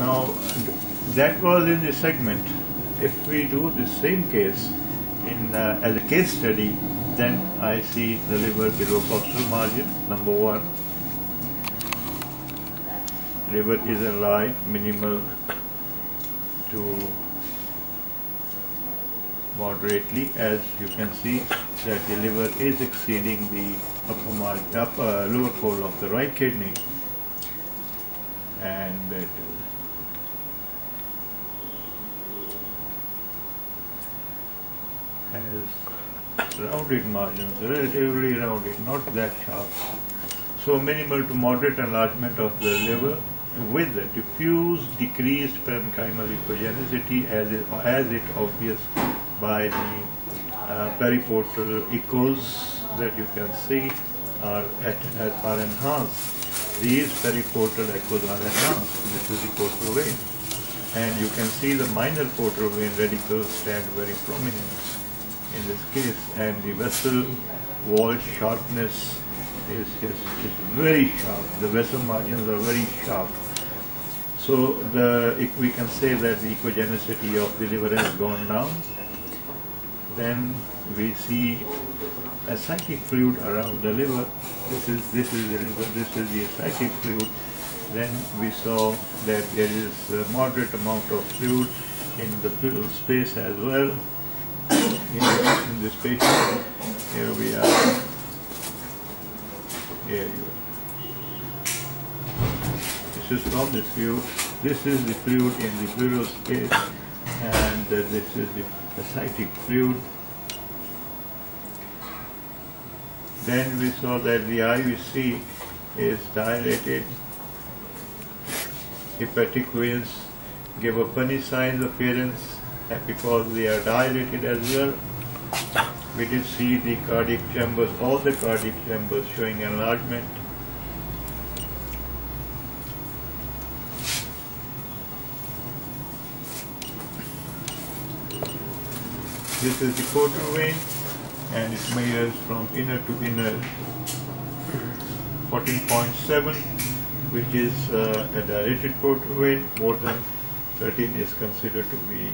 Now, that was in the segment. If we do the same case in uh, as a case study, then I see the liver below postural margin, number one. Liver is alive, minimal to moderately as you can see that the liver is exceeding the upper margin, upper lower pole of the right kidney and has rounded margins, relatively rounded, not that sharp. So minimal to moderate enlargement of the liver with a diffuse decreased parenchymal echogenicity as it, as it obvious by the uh, periportal echoes that you can see are, at, are enhanced. These periportal echoes are enhanced. This is the portal vein. And you can see the minor portal vein radicals stand very prominent in this case. And the vessel wall sharpness is, is, is very sharp. The vessel margins are very sharp. So the, we can say that the echogenicity of the liver has gone down. Then we see ascitic fluid around the liver. This is this is the liver. This is the ascitic fluid. Then we saw that there is a moderate amount of fluid in the space as well. In, this patient, here we are. Here you are. This is from this view. This is the fluid in the pleural space, and uh, this is the ascitic fluid. Then we saw that the IVC is dilated. Hepatic veins give a bunny sign appearance because they are dilated as well. We did see the cardiac chambers, all the cardiac chambers showing enlargement. This is the portal vein and it measures from inner to inner 14.7 which is uh, a dilated portal vein. More than 13 is considered to be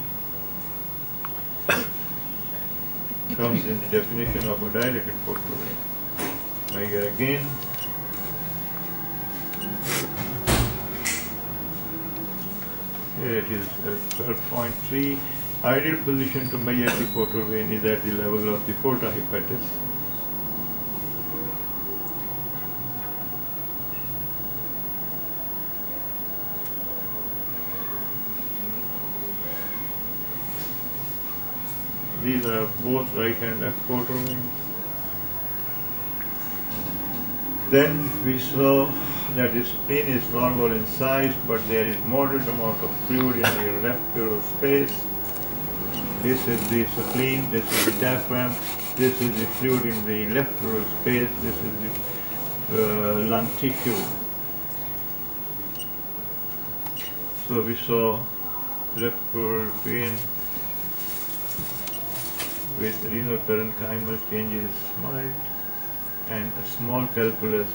comes in the definition of a dilated portal vein. Measure again. Here it is uh, 12.3 Ideal position to measure the portal vein is at the level of the porta hepatis. These are both right and left portal veins. Then we saw that the spleen is normal in size, but there is moderate amount of fluid in the left pleural space this is the spleen, this is the diaphragm, this is the fluid in the left pleural space, this is the uh, lung tissue. So we saw left pleural vein with renal parenchymal changes mild and a small calculus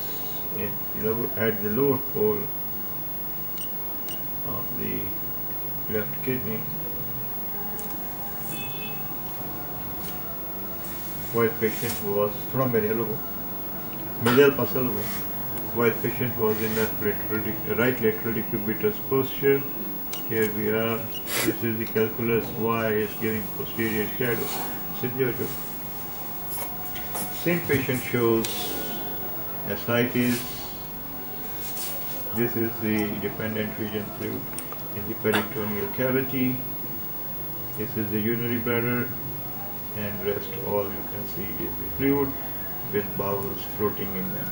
at the lower pole of the left kidney. while patient was from Merello, medial Pasalvo, while patient was in left lateral, right lateral decubitus posture. Here we are. This is the calculus Y is giving posterior shadow. Sidhyojo. Same patient shows ascites. This is the dependent region fluid in the peritoneal cavity. This is the urinary bladder and rest all you can see is the fluid with bowels floating in them.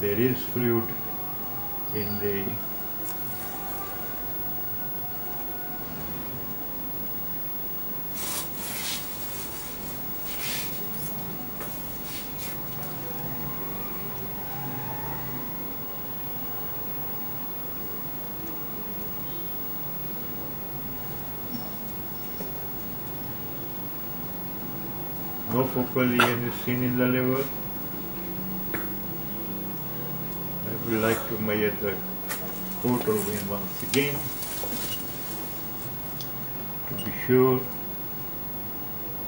There is fluid in the no focal is seen in the liver. we like to measure the portal vein once again to be sure.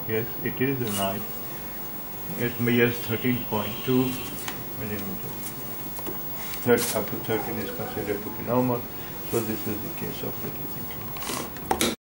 Yes, it is a knife. It measures 13.2 millimeters. Third, up to 13 is considered to be normal. So this is the case of the thinking.